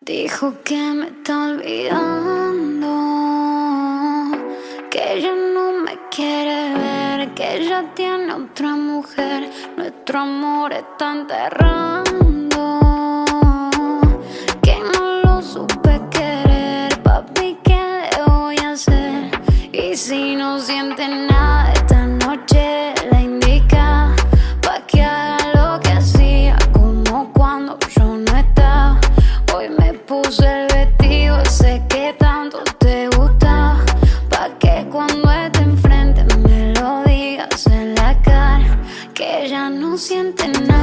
Dijo que me está olvidando, que ella no me quiere ver, que ella tiene otra mujer, nuestro amor está enterrando, que no lo supe querer, papi, ¿qué le voy a hacer? Y si no siente nada. no siente nada.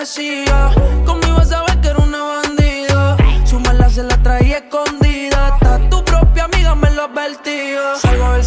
Conmigo sabes que era una bandida. Su mala se la traía escondida. Hasta tu propia amiga me lo advertía. Salgo a ver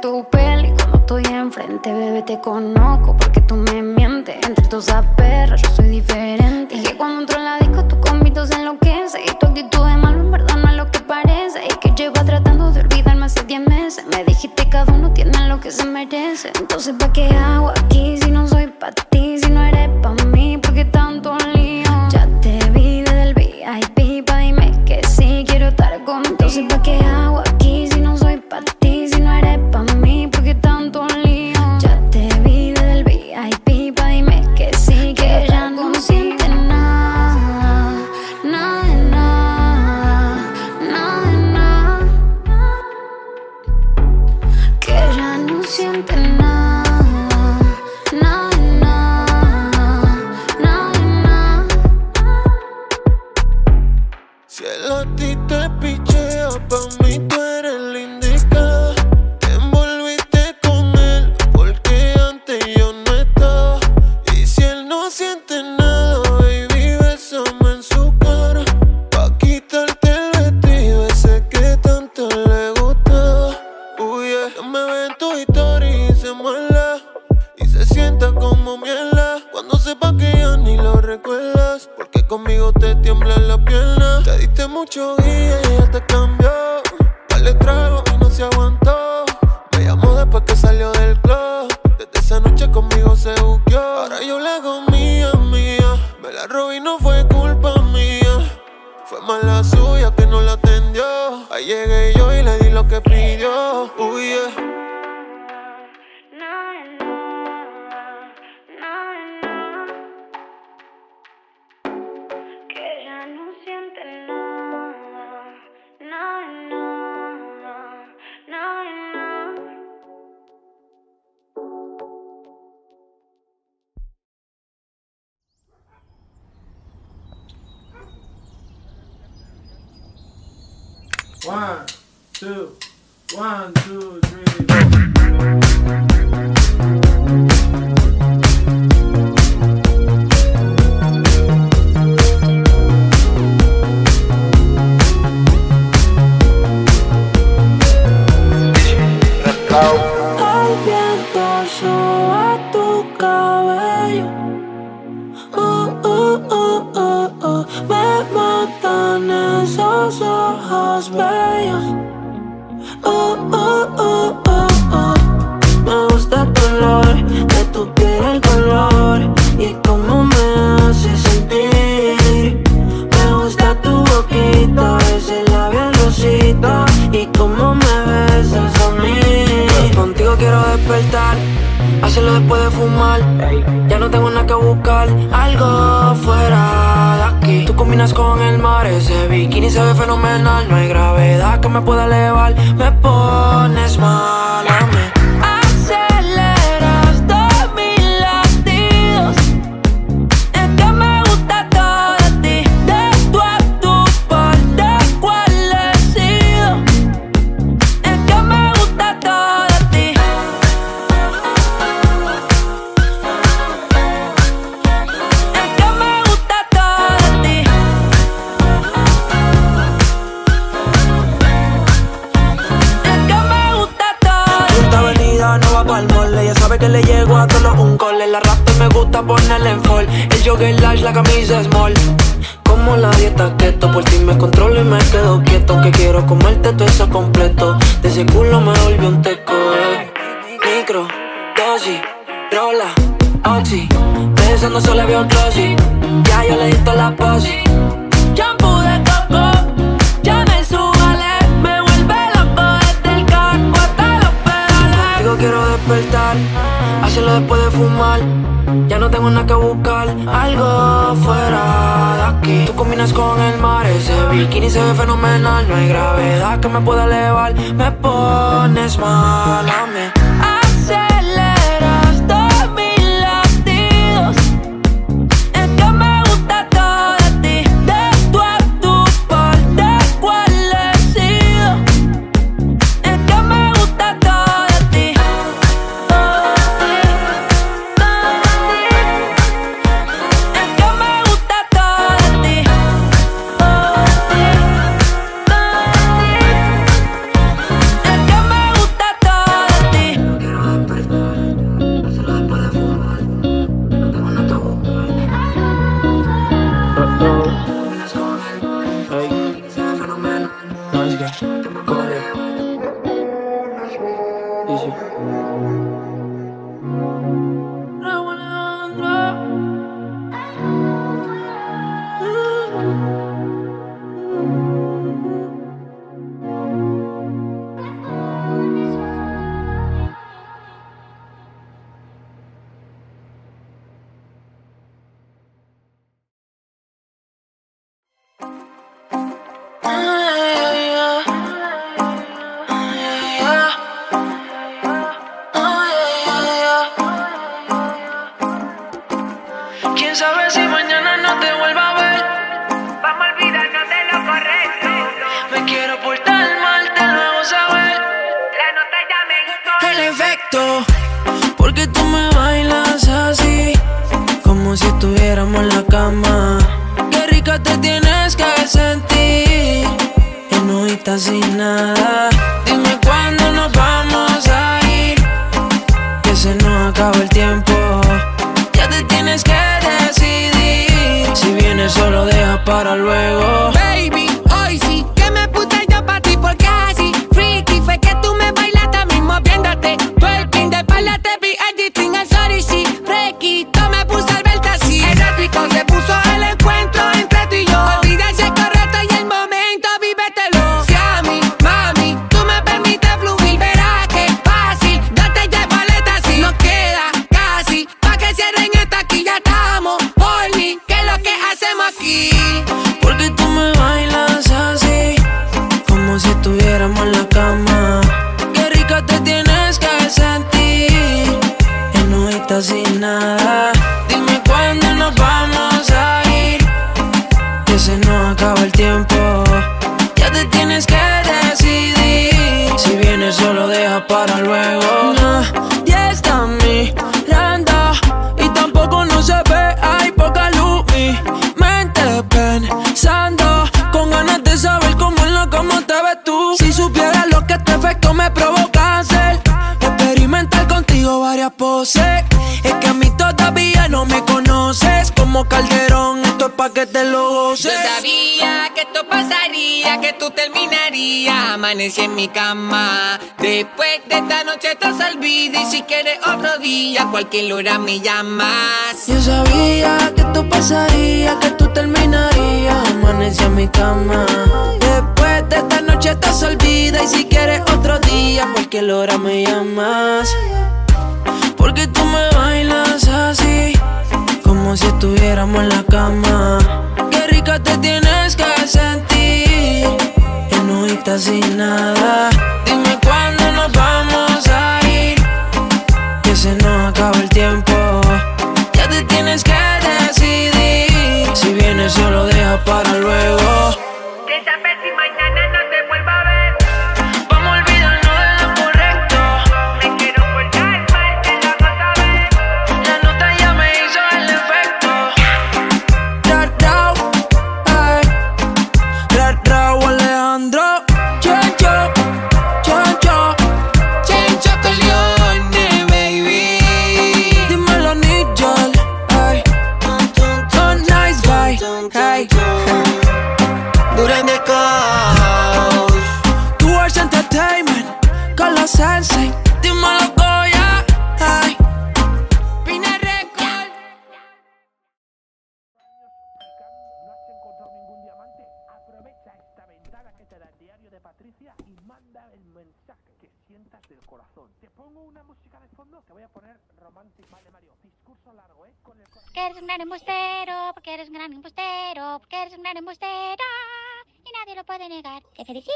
tu peli cuando estoy enfrente, bebé, te conozco porque tú me mientes. Entre tus perras yo soy diferente. Y que cuando entro en la disco, tu convito se enloquece. Y tu actitud de malo en verdad no es lo que parece. Y que llevo tratando de olvidarme hace 10 meses. Me dijiste cada uno tiene lo que se merece. Entonces, ¿para qué hago aquí si no soy para ti? culpa mía. Fue mala suya que no la atendió. Ahí llegué yo y le di lo que pidió. Uy, yeah. Me pueda elevar, me pones mal Amanecí en mi cama. Después de esta noche estás olvida. Y si quieres otro día, cualquier hora me llamas. Yo sabía que esto pasaría, que tú terminarías. Amanecí en mi cama. Después de esta noche estás olvida. Y si quieres otro día, cualquier hora me llamas. Porque tú me bailas así, como si estuviéramos en la cama. Qué rica te tienes que sentir, sin nada. Dime cuándo nos vamos a ir, que se nos acaba el tiempo. Ya te tienes que decidir, si vienes solo deja para luego. Eres un gran embustero, porque eres un gran embustero, porque eres un gran embustero. Y nadie lo puede negar. Te felicito.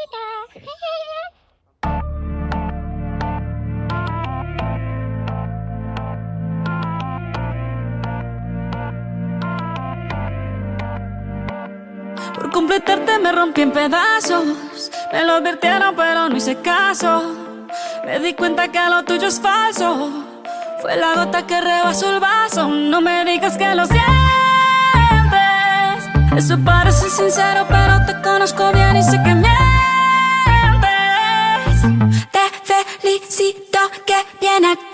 Por completarte me rompí en pedazos. Me lo advirtieron, pero no hice caso. Me di cuenta que lo tuyo es falso. Fue la gota que rebasó el vaso. No me digas que lo sientes. Eso parece sincero, pero te conozco bien y sé que mientes. Te felicito que bien actúas.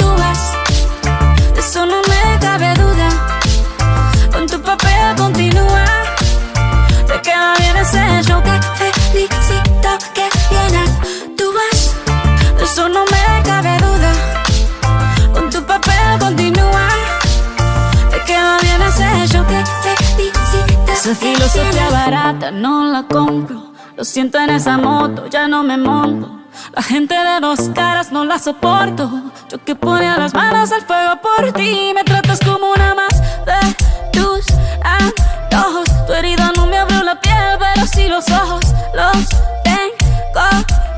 Filosofía barata no la compro. Lo siento en esa moto, ya no me monto. La gente de dos caras no la soporto. Yo que ponía las manos al fuego por ti. Me tratas como una más de tus antojos. Tu herida no me abrió la piel, pero sí los ojos. Los tengo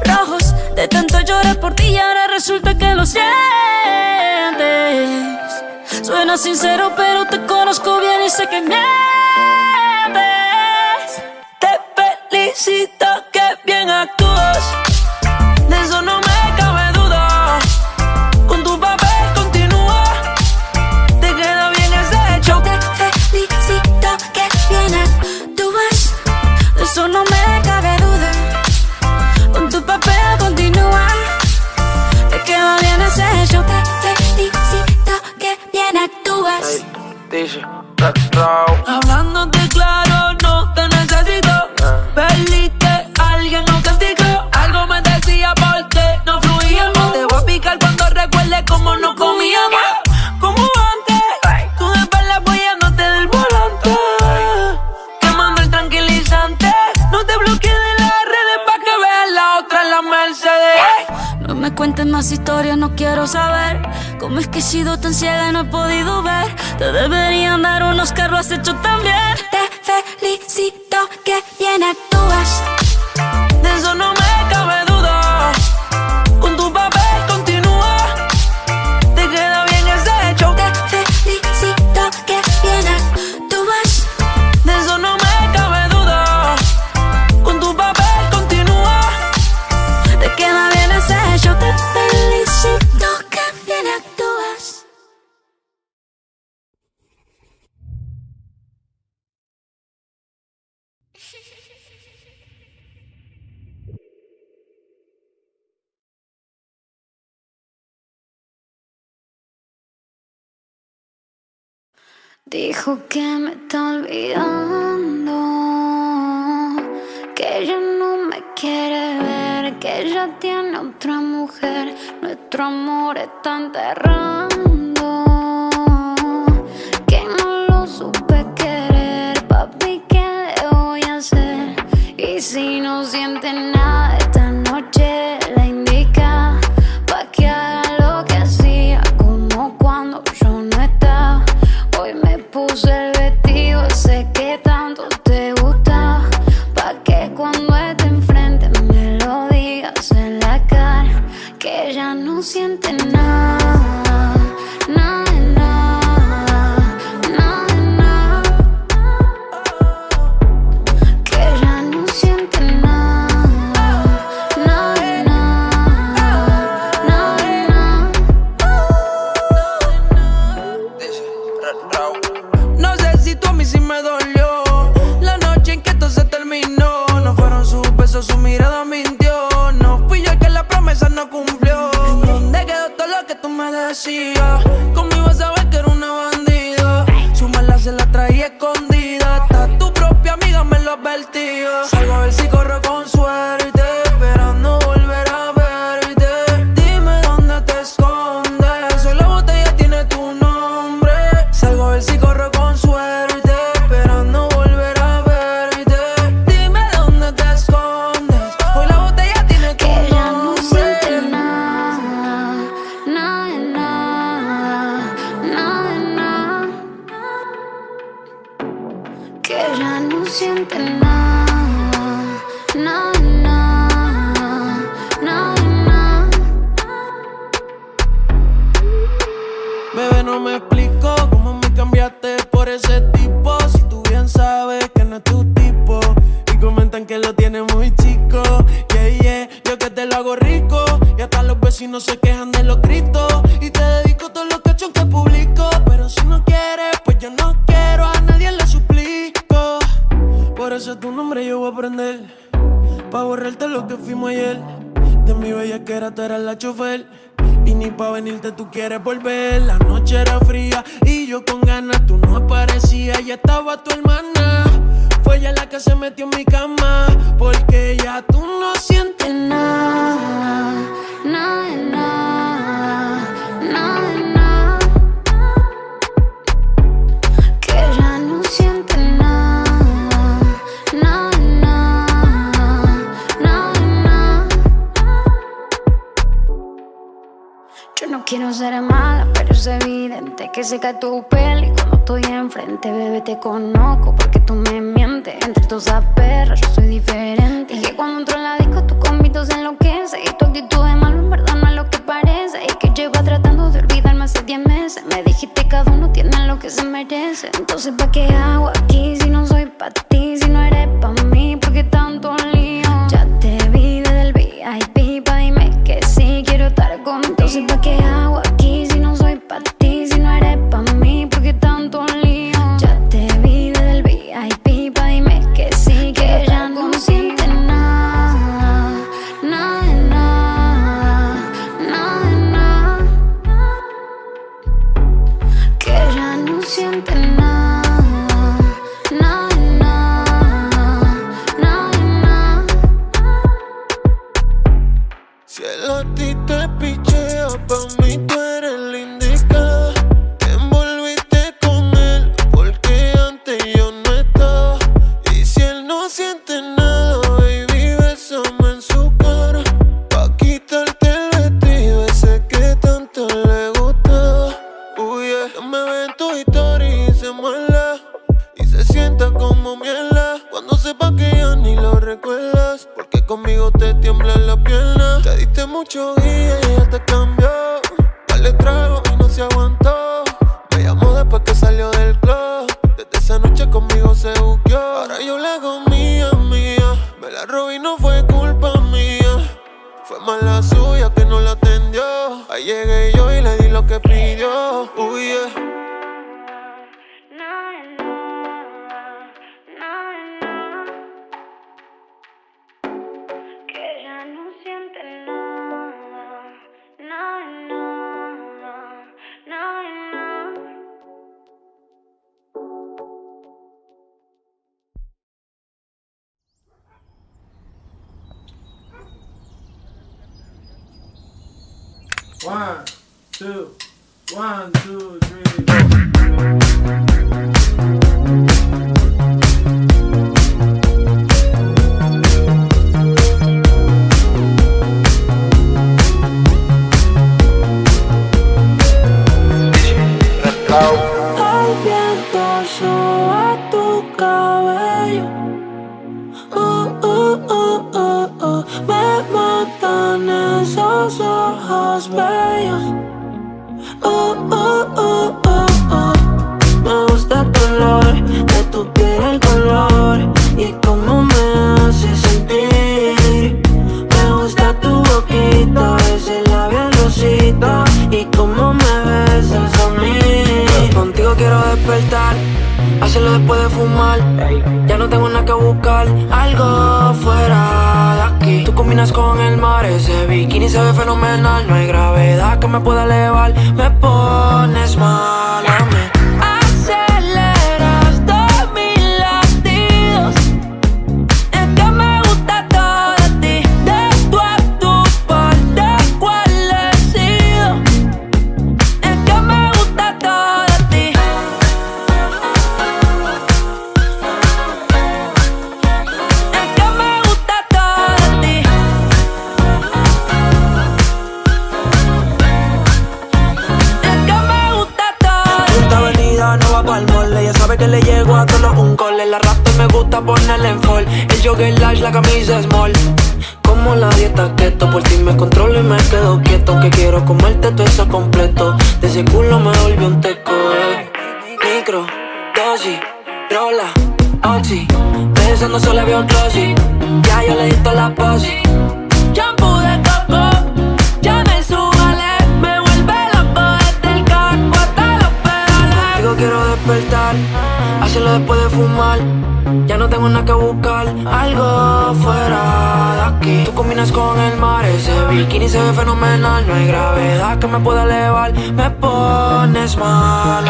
rojos. De tanto llorar por ti y ahora resulta que lo sientes. Suena sincero, pero te conozco bien y sé que mientes. Te felicito que bien actúas. De eso no me cabe duda. Con tu papel continúa. Te queda bien ese show. Te felicito que bien actúas. De eso no me cabe duda. Con tu papel continúa. Te queda bien ese show. Te felicito que bien actúas. Dice, sido tan ciega y no he podido ver. Te deberían dar unos carros, has hecho también. Dijo que me está olvidando, que ya no me quiere ver, que ya tiene otra mujer, nuestro amor está enterrando, que no lo supe querer, papi, ¿qué le voy a hacer? Y si no siente nada. quieres volverla. se cae tu peli. Cuando estoy enfrente, bebé, te conozco. por ti me controlo y me quedo quieto Que quiero comerte todo eso completo. De ese culo me volvió un teco. Micro, dosis, rola, oxi. De eso no solo veo un Ya yo le di toda la posi. despertar. Hacerlo después de fumar. Ya no tengo nada que buscar. Algo fuera de aquí. Tú combinas con el mar. Ese bikini se ve fenomenal. No hay gravedad que me pueda elevar. Me pones mal.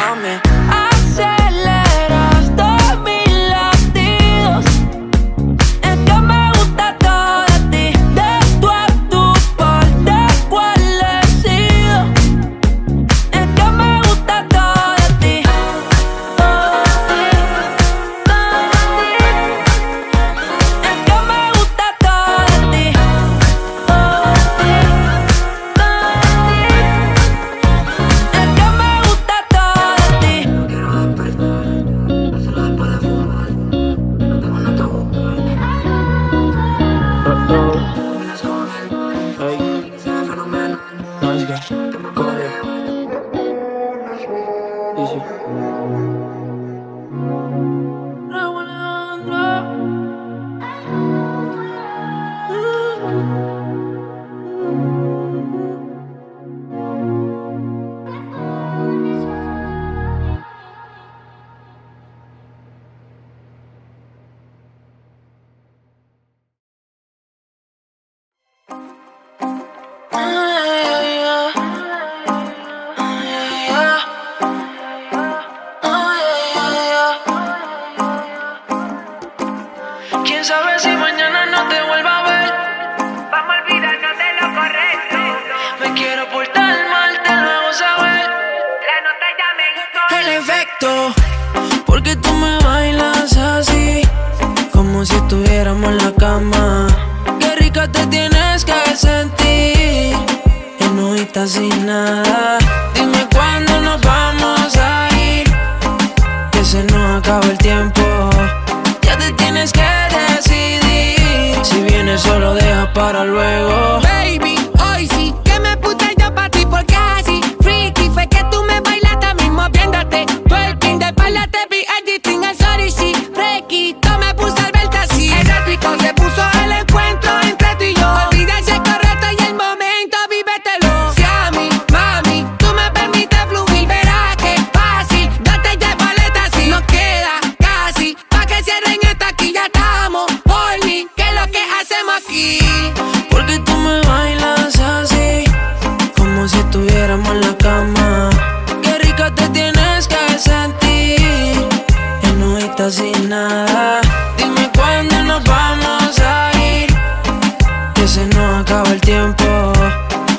acaba el tiempo.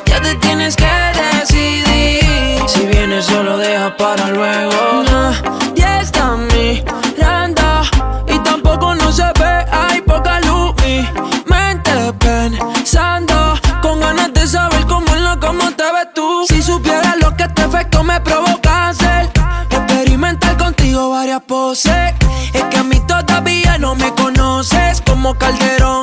Ya te tienes que decidir. Si vienes, solo deja para luego. ya está mi randa. Y tampoco no se ve, hay poca luz. Mi mente pensando. Con ganas de saber cómo es lo cómo te ves tú. Si supieras lo que este efecto me provoca hacer. Experimentar contigo varias poses. Es que a mí todavía no me conoces como Calderón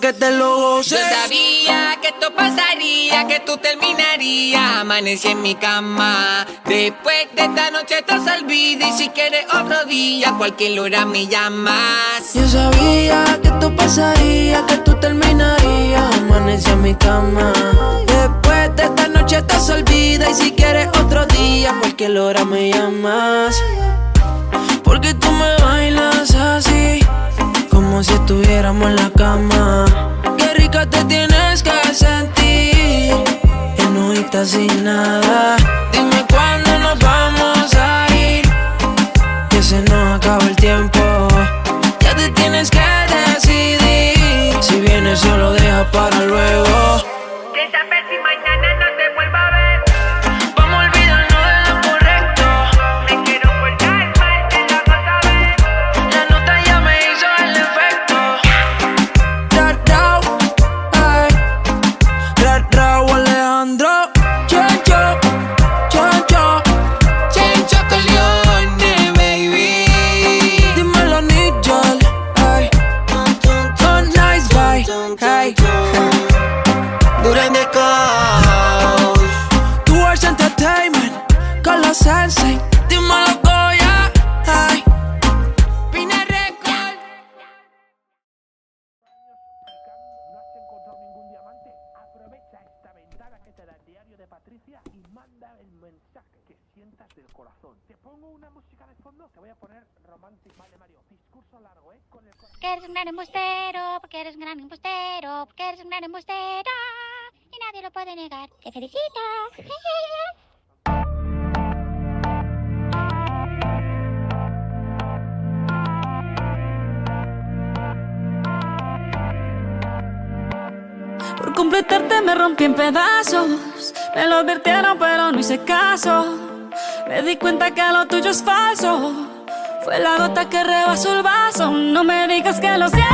pa' que te lo goces. Yo sabía que esto pasaría, que tú terminarías. Amanecí en mi cama. Después de esta noche estás olvida. Y si quieres otro día, cualquier hora me llamas. Yo sabía que esto pasaría, que tú terminarías. Amanecí en mi cama. Después de esta noche estás olvida. Y si quieres otro día, cualquier hora me llamas. Porque tú me así, si estuviéramos en la cama. Qué rica te tienes que sentir, en no sin nada. Dime cuándo nos vamos a ir, que se nos acaba el tiempo. Ya te tienes que decidir, si vienes solo deja para luego. Un gran embustero, porque eres un gran embustero, porque eres un gran embustero. Y nadie lo puede negar. Te felicito. Por completarte me rompí en pedazos. Me lo advirtieron, pero no hice caso. Me di cuenta que lo tuyo es falso. Fue la gota que rebasó el vaso. No me digas que lo sientes.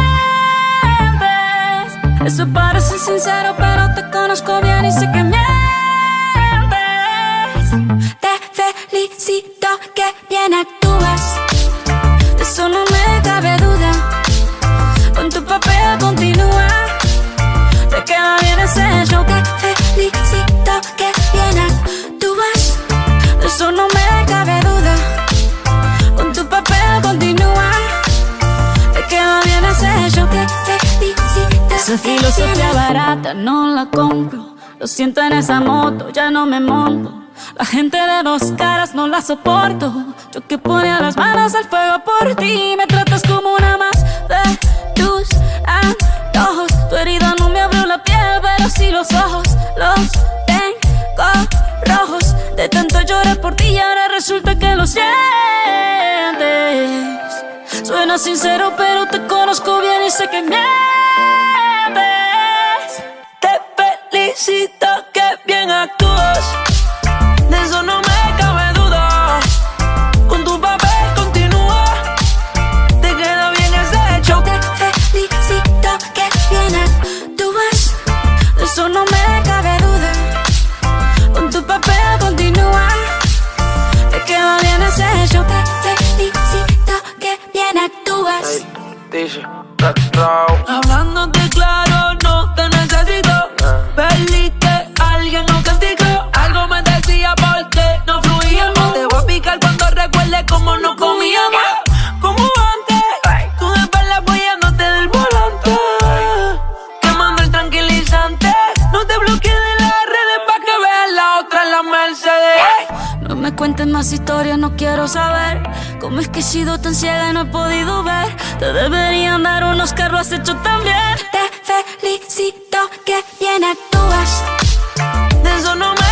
Eso parece sincero, pero te conozco bien y sé que mientes. Te felicito que bien actúas. De eso no me cabe duda. Con tu papel continúa. Te queda bien ese show Te felicito que bien actúas. De eso no me que Te felicito Esa filosofía barata no la compro. Lo siento en esa moto, ya no me monto. La gente de dos caras no la soporto. Yo que ponía las manos al fuego por ti. Me tratas como una más de tus antojos. Tu herida no me abrió la piel, pero sí los ojos. Los tengo rojos. De tanto llorar por ti y ahora resulta que lo sientes. Suena sincero, pero te conozco bien y sé que mientes. Te felicito que bien actúas. De eso no actúas. Dice, ra, cuentes más historias, no quiero saber cómo es que he sido tan ciega y no he podido ver. Te deberían dar un Oscar, lo has hecho tan bien. Te felicito que bien actúas. De eso no me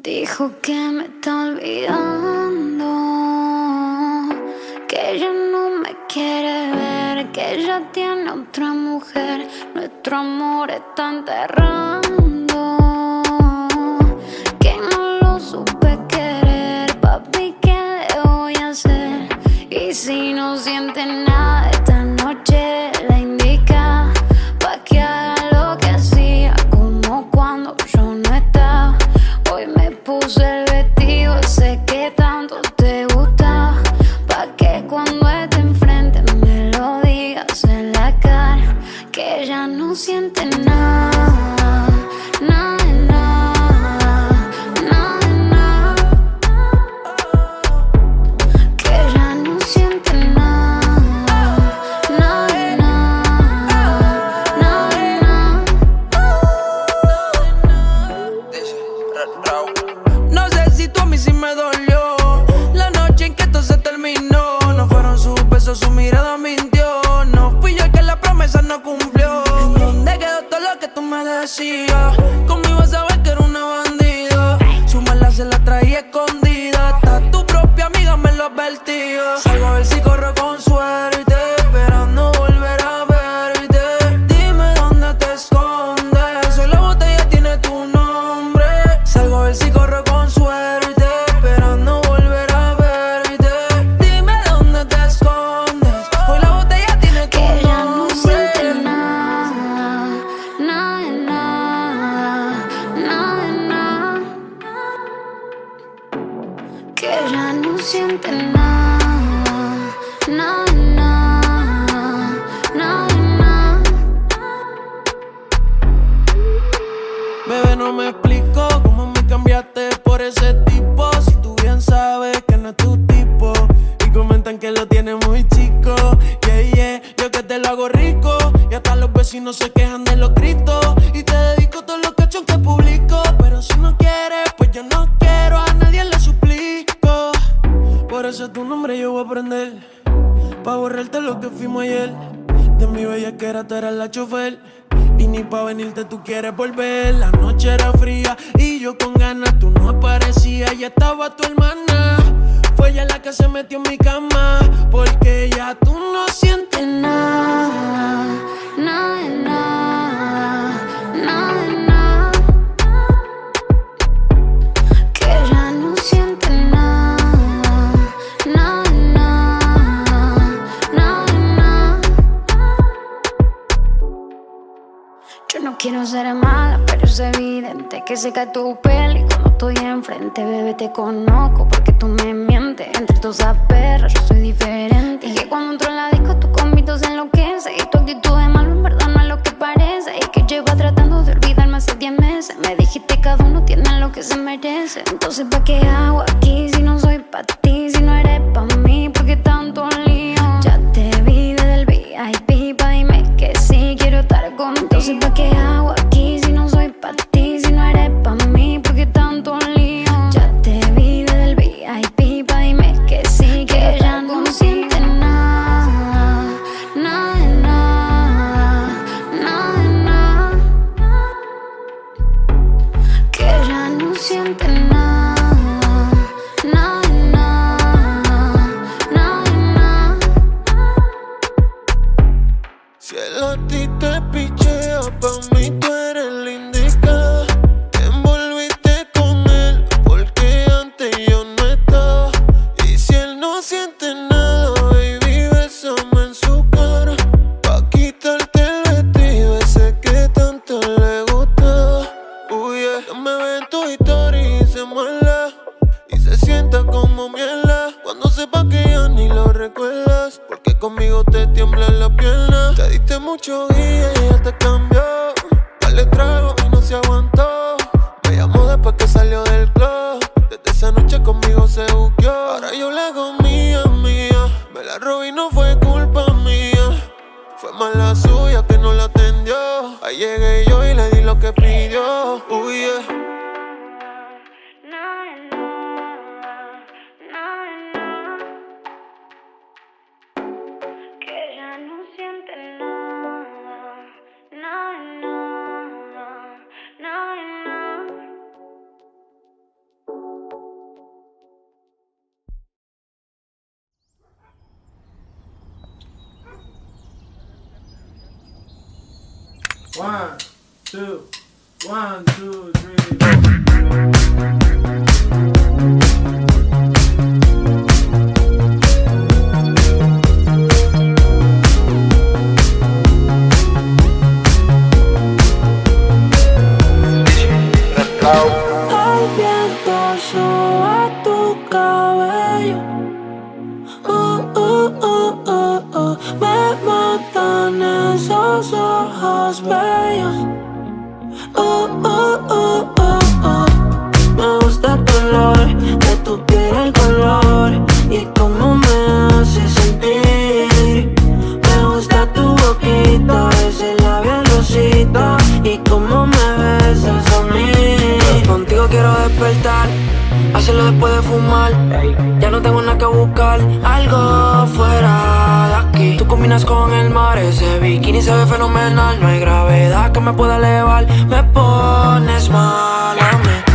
Dijo que me está olvidando, que ya no me quiere ver, que ya tiene otra mujer, nuestro amor está enterrando, que no lo supe querer, papi, ¿qué le voy a hacer? Y si no siente nada no seré mala, pero es evidente que se cae tu y cuando estoy enfrente. Bebé, te conozco porque tú me mientes. Entre tus perras yo soy diferente. Y que cuando entro en la disco, tus convitos se enloquece. Y tu actitud de malo en verdad no es lo que parece. Y que llevo tratando de olvidarme hace 10 meses. Me dijiste que cada uno tiene lo que se merece. Entonces, ¿pa' qué hago aquí si no soy pa' ti? Si no eres One, two, y cómo me besas a mí. Contigo quiero despertar, hacerlo después de fumar. Ya no tengo nada que buscar, algo fuera de aquí. Tú combinas con el mar, ese bikini se ve fenomenal. No hay gravedad que me pueda elevar, me pones mal a mí.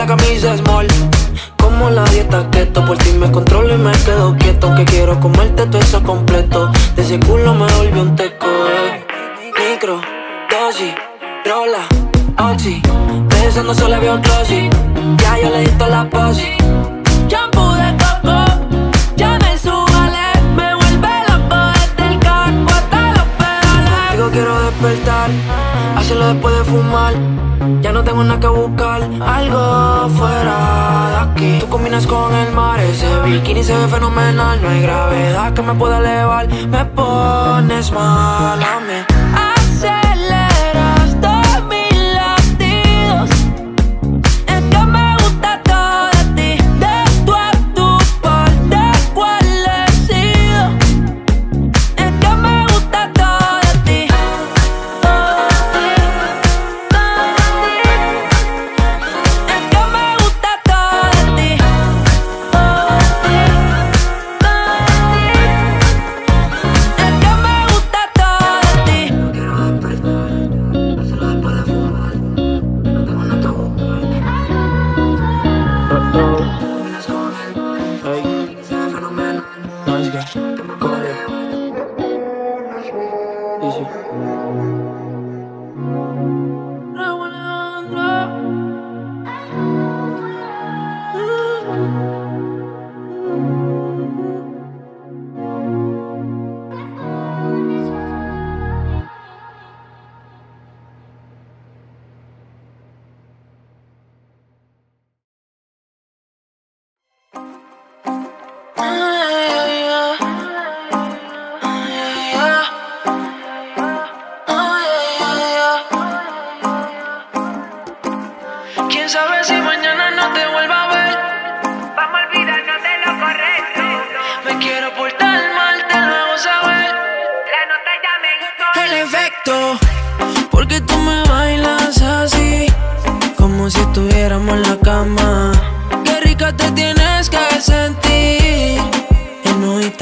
la camisa es small Como la dieta keto Por ti me controlo y me quedo quieto. Aunque quiero comerte todo eso completo. De ese culo Con el mar, ese bikini se ve fenomenal No hay gravedad que me pueda elevar Me pones mal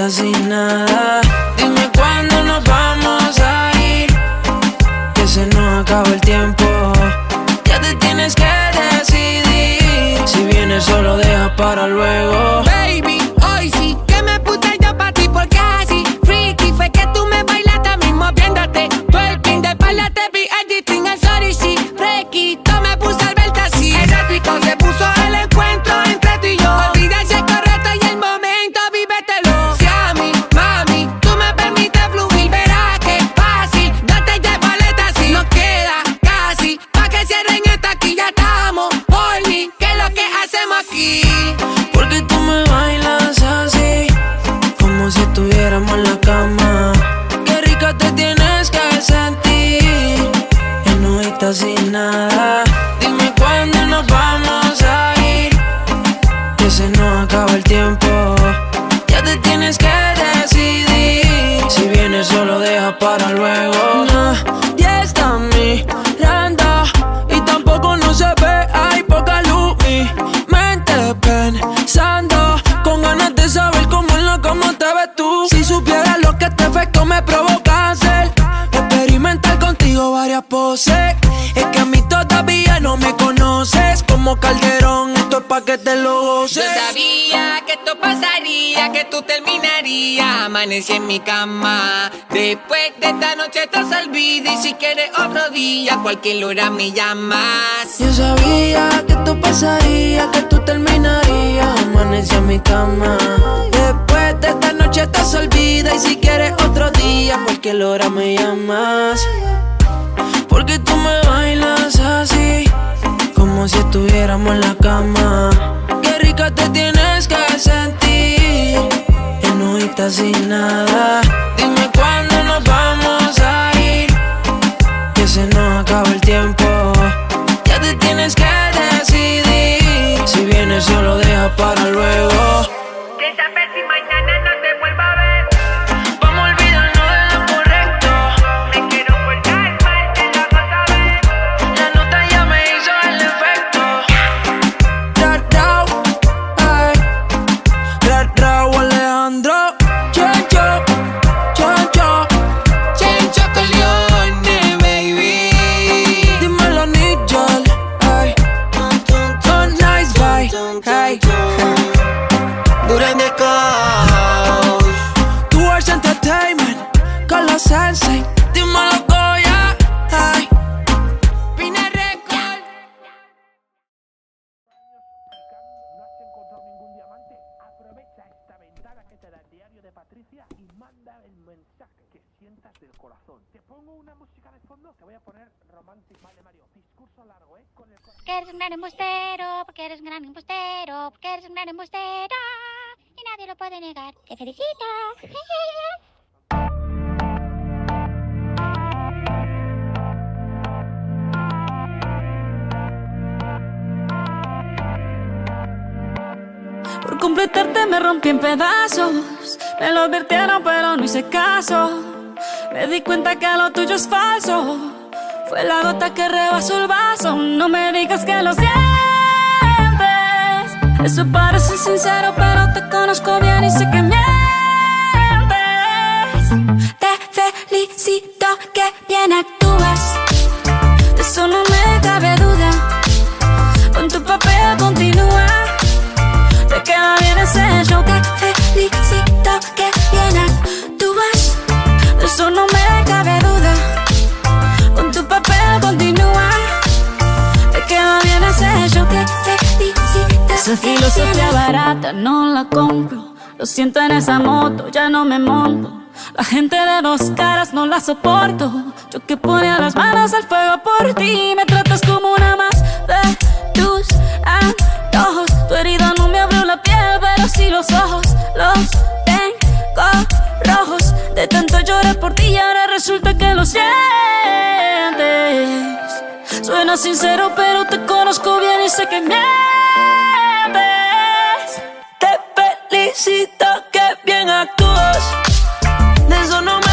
sin nada. Dime cuándo nos vamos a ir, que se nos acaba el tiempo. Ya te tienes que decidir. Si vienes solo deja para luego. Que tú terminarías. Amanecí en mi cama. Después de esta noche estás olvida. Y si quieres otro día, cualquier hora me llamas. Yo sabía que esto pasaría, que tú terminarías. Amanecí en mi cama. Después de esta noche estás olvida. Y si quieres otro día, cualquier hora me llamas. Porque tú me bailas así, como si estuviéramos en la cama. Qué rica te tienes que sentir, enojita sin nada. Dime cuándo nos vamos a ir, que se nos acaba el tiempo. Ya te tienes que decidir, si vienes solo deja para luego. Eres un gran embustero, porque eres un gran embustero, porque eres un gran embustero. Y nadie lo puede negar. Te felicito. Por completarte me rompí en pedazos. Me lo advirtieron, pero no hice caso. Me di cuenta que lo tuyo es falso. Fue la gota que rebasó el vaso. No me digas que lo sientes. Eso parece sincero, pero te conozco bien y sé que mientes. Te felicito que bien actúas. Esa filosofía barata no la compro. Lo siento en esa moto, ya no me monto. La gente de dos caras no la soporto. Yo que ponía las manos al fuego por ti. Me tratas como una más de tus antojos. Tu herida no me abrió la piel, pero sí los ojos. Los tengo rojos. De tanto lloré por ti y ahora resulta que lo sientes. Suena sincero, pero te conozco bien y sé que mientes. Te felicito que bien actúas. De eso no me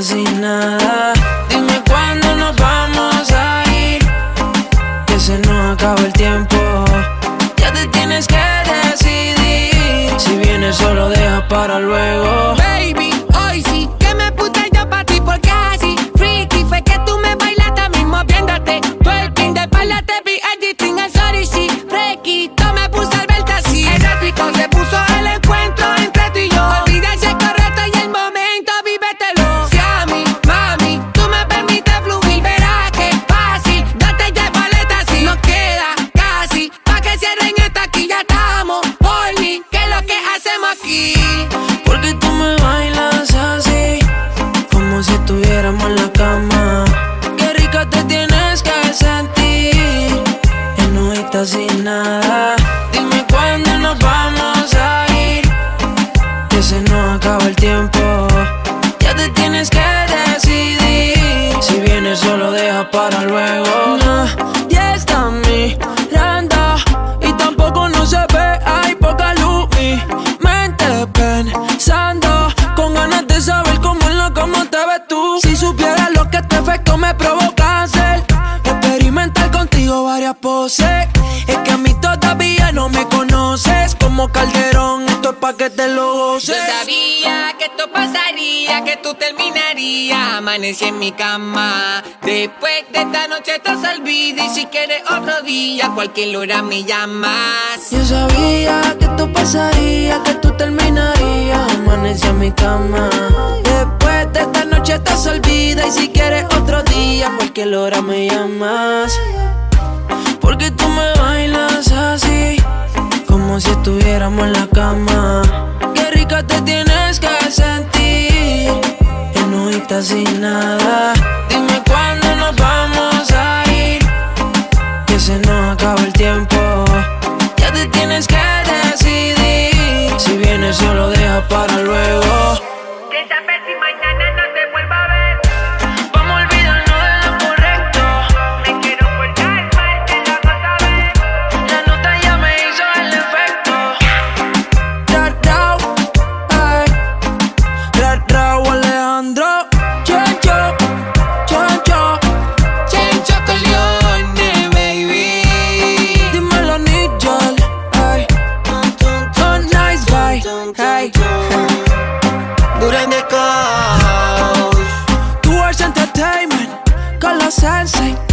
casi nada pose. Es que a mí todavía no me conoces. Como Calderón, esto es pa' que te lo goces. Yo sabía que esto pasaría, que tú terminarías. Amanecí en mi cama. Después de esta noche estás al vida. Y si quieres otro día, cualquier hora me llamas. Yo sabía que esto pasaría, que tú terminarías. Amanecí en mi cama. Después de esta noche estás al vida. Y si quieres otro día, cualquier hora me llamas así, como si estuviéramos en la cama. Qué rica te tienes que sentir, en hojitas sin nada. Dime cuándo nos vamos a ir, que se nos acaba el tiempo. Ya te tienes que decidir, si vienes solo deja para luego. con los sensei.